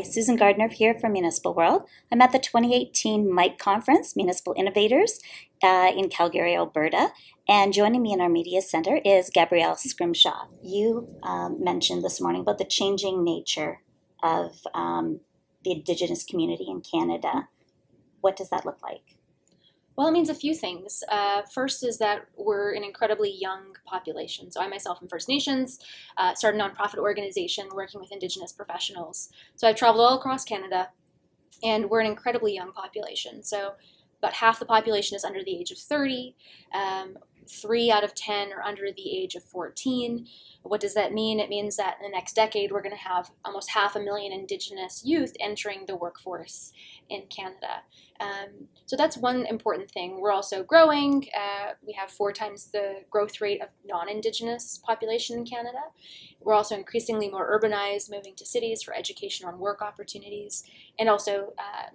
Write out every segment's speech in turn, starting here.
Susan Gardner here from Municipal World. I'm at the 2018 MIC Conference, Municipal Innovators, uh, in Calgary, Alberta. And joining me in our media center is Gabrielle Scrimshaw. You um, mentioned this morning about the changing nature of um, the Indigenous community in Canada. What does that look like? Well, it means a few things. Uh, first is that we're an incredibly young population. So I myself am First Nations, uh, started a nonprofit organization working with Indigenous professionals. So I've traveled all across Canada, and we're an incredibly young population. So about half the population is under the age of 30. Um, three out of 10 are under the age of 14. What does that mean? It means that in the next decade, we're going to have almost half a million Indigenous youth entering the workforce in Canada. Um, so that's one important thing. We're also growing. Uh, we have four times the growth rate of non Indigenous population in Canada. We're also increasingly more urbanized, moving to cities for education and work opportunities, and also uh,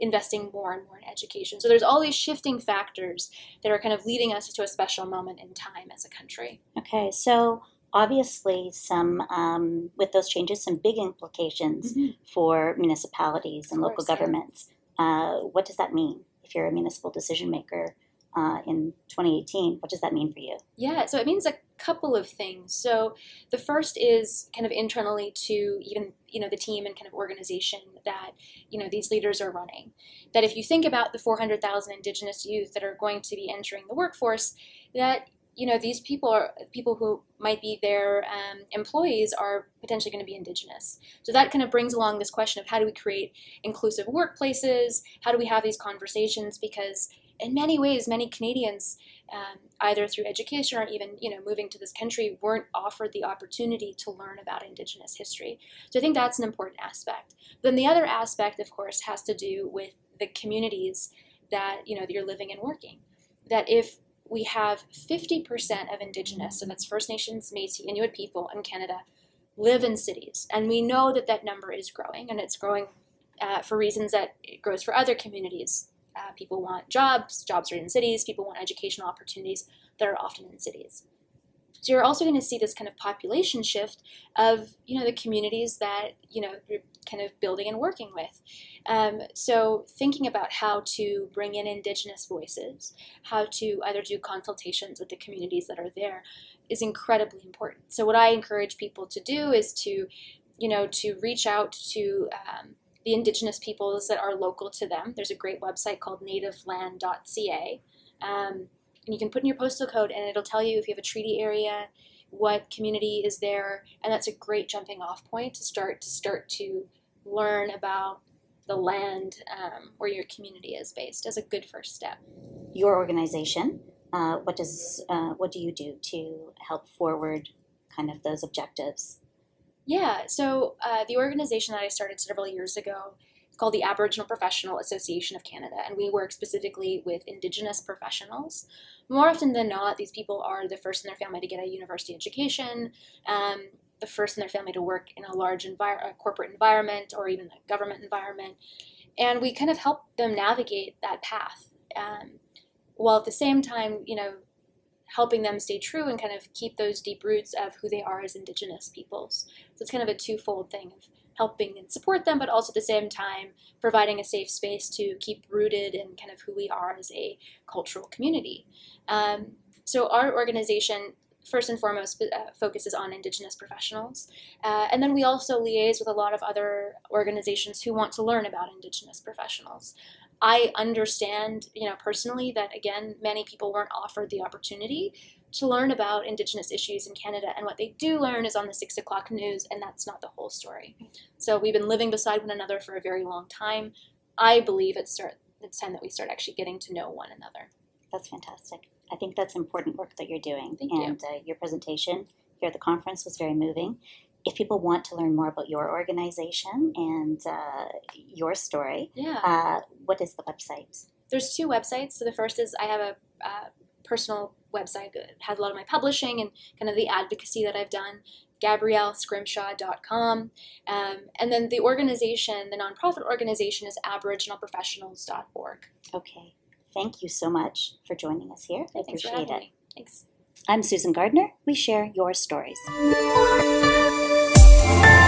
investing more and more in education. So there's all these shifting factors that are kind of leading us to a special moment in time as a country. Okay, so obviously some um, with those changes some big implications mm-hmm. for municipalities and local governments yeah. uh, what does that mean if you're a municipal decision maker uh, in 2018 what does that mean for you? Yeah so it means a couple of things. So the first is kind of internally to even you know the team and kind of organization that you know these leaders are running. That if you think about the 400000 indigenous youth that are going to be entering the workforce that you know these people are people who might be their um, employees are potentially going to be indigenous. So that kind of brings along this question of how do we create inclusive workplaces? How do we have these conversations? Because in many ways many canadians um, either through education or even you know moving to this country weren't offered the opportunity to learn about indigenous history so i think that's an important aspect then the other aspect of course has to do with the communities that you know that you're living and working that if we have 50% of Indigenous, so that's First Nations, Métis, Inuit people in Canada, live in cities. And we know that that number is growing, and it's growing uh, for reasons that it grows for other communities. Uh, people want jobs, jobs are in cities, people want educational opportunities that are often in cities. So you're also going to see this kind of population shift of you know the communities that you know you're kind of building and working with. Um, so thinking about how to bring in Indigenous voices, how to either do consultations with the communities that are there, is incredibly important. So what I encourage people to do is to you know to reach out to um, the indigenous peoples that are local to them. There's a great website called nativeland.ca. Um, and you can put in your postal code and it'll tell you if you have a treaty area, what community is there, and that's a great jumping off point to start to start to learn about the land um, where your community is based as a good first step. Your organization, uh, what does uh, what do you do to help forward kind of those objectives? Yeah, so uh, the organization that I started several years ago called the Aboriginal Professional Association of Canada, and we work specifically with Indigenous professionals. More often than not, these people are the first in their family to get a university education, um, the first in their family to work in a large envir- a corporate environment or even a government environment, and we kind of help them navigate that path, um, while at the same time, you know, helping them stay true and kind of keep those deep roots of who they are as Indigenous peoples. So it's kind of a twofold thing of helping and support them, but also at the same time providing a safe space to keep rooted in kind of who we are as a cultural community. Um, so our organization first and foremost uh, focuses on indigenous professionals uh, and then we also liaise with a lot of other organizations who want to learn about indigenous professionals i understand you know personally that again many people weren't offered the opportunity to learn about Indigenous issues in Canada. And what they do learn is on the six o'clock news, and that's not the whole story. So we've been living beside one another for a very long time. I believe it's, start, it's time that we start actually getting to know one another. That's fantastic. I think that's important work that you're doing. Thank and you. Uh, your presentation here at the conference was very moving. If people want to learn more about your organization and uh, your story, yeah. Uh, what is the website? There's two websites. So the first is I have a uh, personal website that has a lot of my publishing and kind of the advocacy that I've done, gabriellescrimshaw.com. Um, and then the organization, the nonprofit organization, is aboriginalprofessionals.org. Okay. Thank you so much for joining us here. I Thanks appreciate it. Me. Thanks. I'm Susan Gardner. We share your stories. Bye.